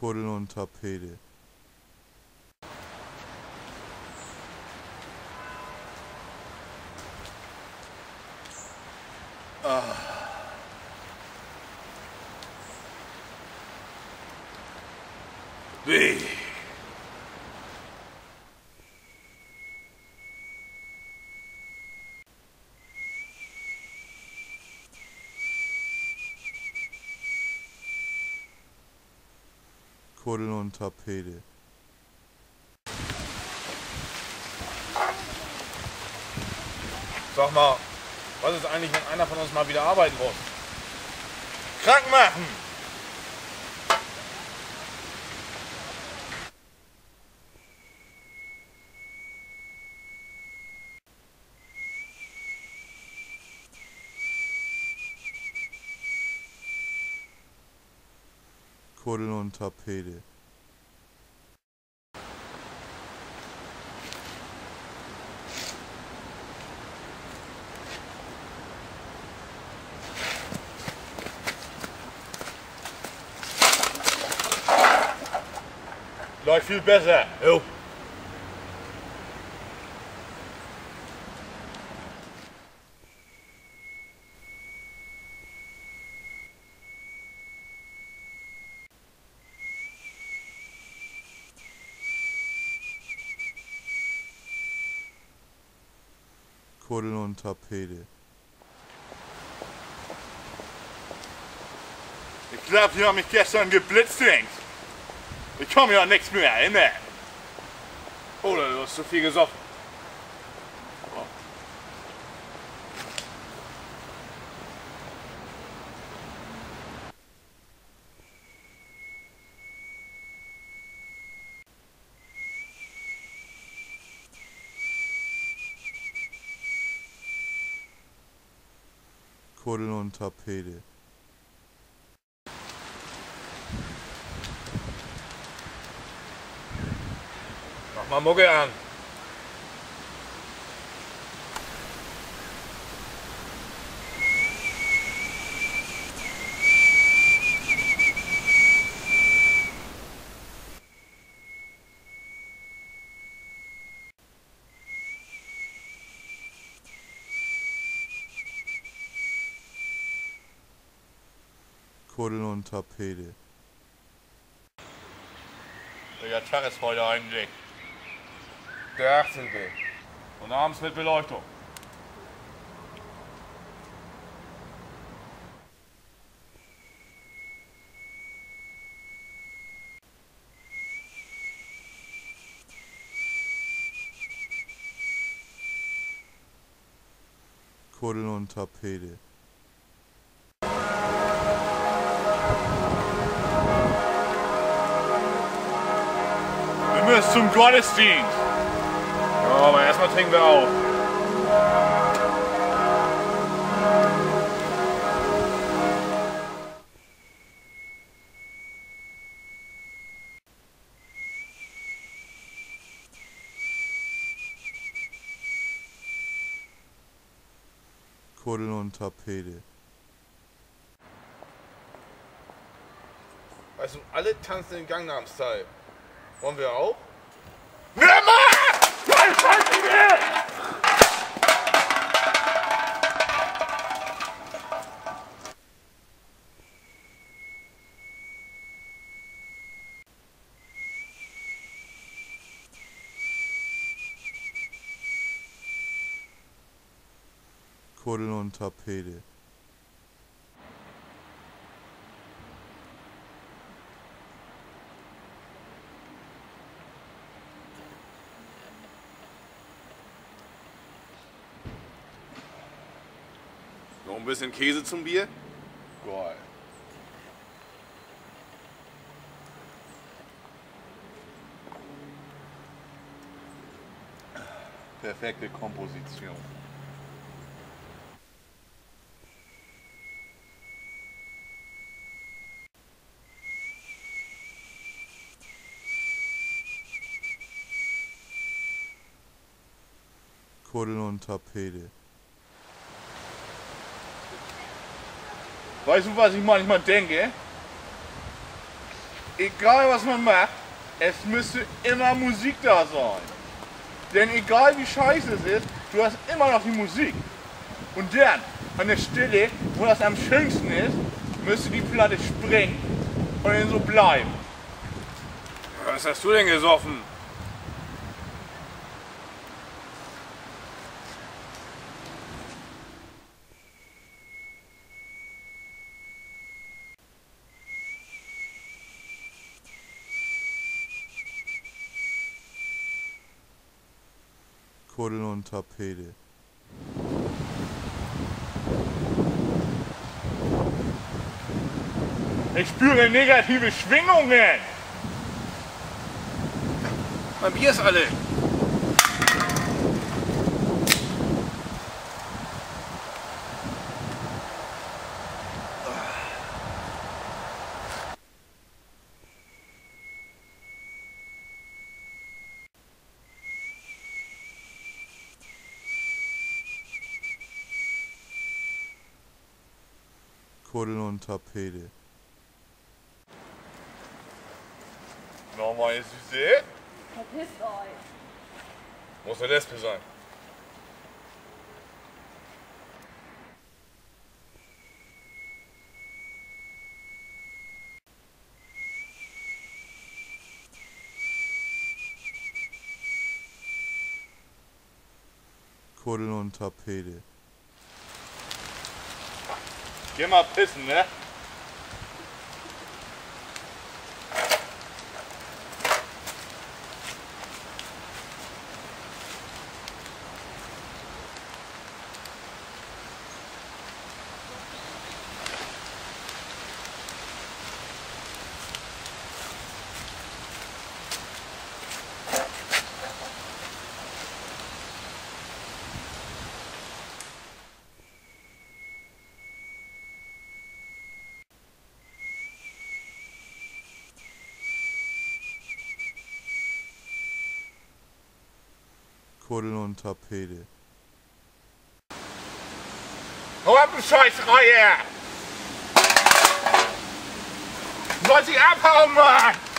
Kuddel und Tapete. Kuddel und Tapete. Sag mal, was ist eigentlich, wenn einer von uns mal wieder arbeiten muss? Krank machen! Kuddel und Tapete. Läuft viel besser. Jo. Kuddel und Tapete. Ich glaube, Sie haben mich gestern geblitzt. Ich kann mich an nichts mehr erinnern. Oder du hast zu viel gesoffen. Kuddel und Tapete. Mach mal Mucke an. Kuddel und Tapete. Welcher Tag ist heute eigentlich? Der 18. Und abends mit Beleuchtung. Kuddel und Tapete. Zum Gottesdienst. Ja, aber erstmal trinken wir auf. Kuddel und Tapete. Weißt du, alle tanzen den Gangnam Style. Wollen wir auch? Kuddel und Tapete. Noch ein bisschen Käse zum Bier? Geil. Perfekte Komposition. Kuddel und Tapete. Weißt du, was ich manchmal denke? egal was man macht, es müsste immer Musik da sein. Denn egal wie scheiße es ist, du hast immer noch die Musik. Und dann, an der Stelle, wo das am schönsten ist, müsste die Platte springen und dann so bleiben. Was hast du denn gesoffen? Kuddel und Tapete. Ich spüre negative Schwingungen. Mein Bier ist alle. Kuddel und Tapete. Noch meine Süße. Verpisst euch. Muss eine Lesbe sein. Kuddel und Tapete. Geh mal pissen, ne? Kuddel und Tapete. Hau ab, du Scheißreihe! Soll sie abhauen, Mann!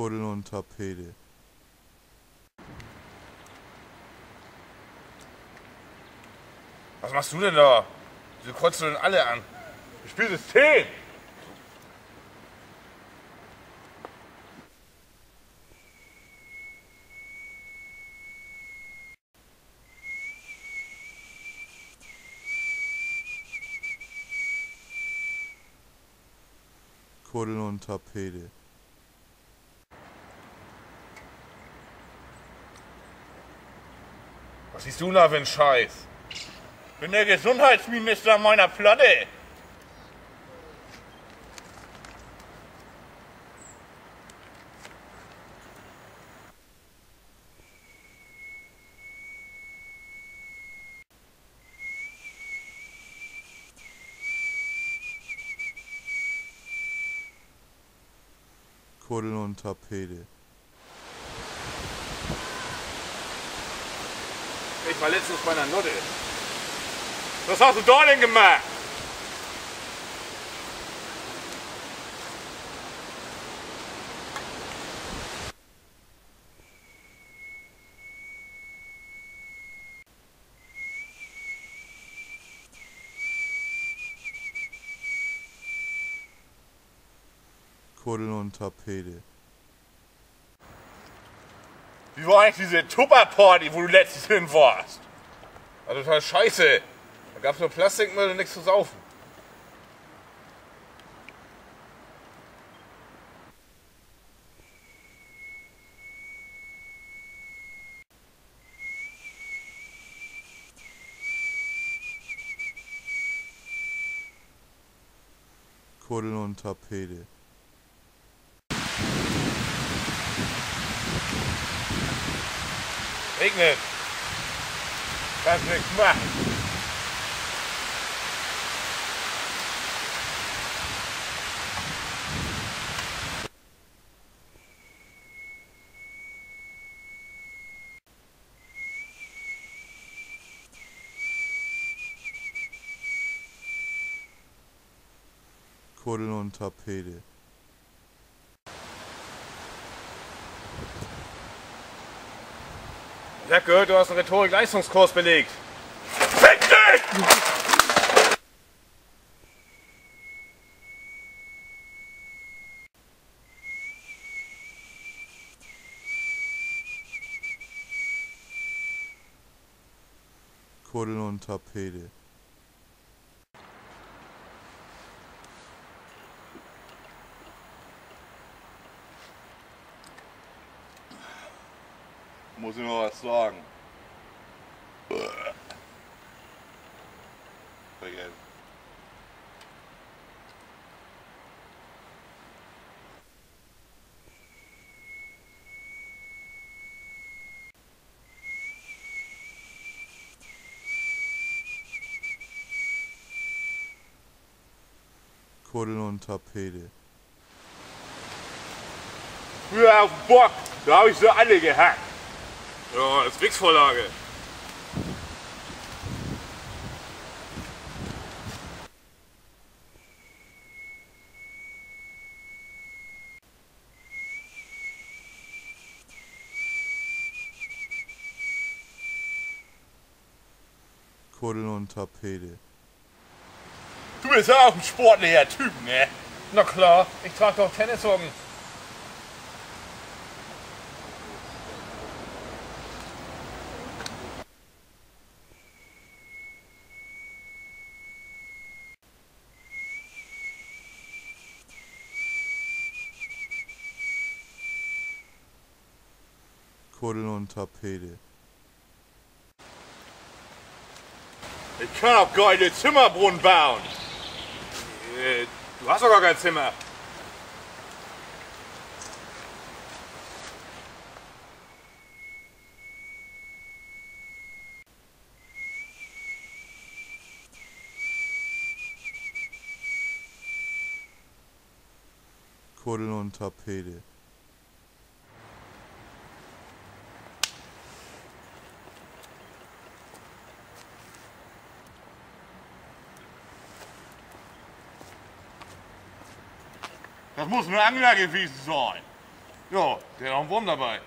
Kuddel und Tapete. Was machst du denn da? Wieso kreuzt du denn alle an? Ich spiel System! Kuddel und Tapete. Was siehst du da für einen Scheiß? Bin der Gesundheitsminister meiner Platte. Kuddel und Tapete. Ich war letztens bei einer Nutte. Was hast du da denn gemacht? Kuddel und Tapete. Wie war eigentlich diese Tupper-Party, wo du letztens hin warst? War total scheiße. Da gab's nur Plastikmüll und nichts zu saufen. Kuddel und Tapete. Regnet. Kannst nichts machen. Kuddeln und Tapete. Ich hab gehört, du hast einen Rhetorik-Leistungskurs belegt. Fick dich! Kuddel und Tapete. Muss ich noch was sagen? Vergessen. Kuddel und Tapete. Früher auf dem Bock, da habe ich sie alle gehackt. Ja, als Wix-Vorlage. Kuddel und Tapete. Du bist ja auch ein sportlicher Typ, ne? Na klar, ich trage doch Tennissocken. Kuddel und Tapete. Ich kann auch geile Zimmerbrunnen bauen. Äh, du hast doch gar kein Zimmer. Kuddel und Tapete. Muss ein Angler gewesen sein. Ja, der hat einen Wurm dabei.